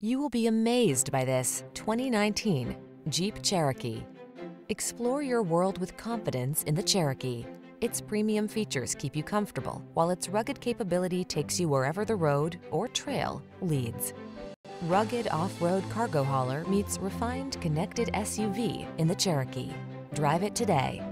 You will be amazed by this 2019 Jeep Cherokee. Explore your world with confidence in the Cherokee. Its premium features keep you comfortable, while its rugged capability takes you wherever the road or trail leads. Rugged off-road cargo hauler meets refined connected SUV in the Cherokee. Drive it today.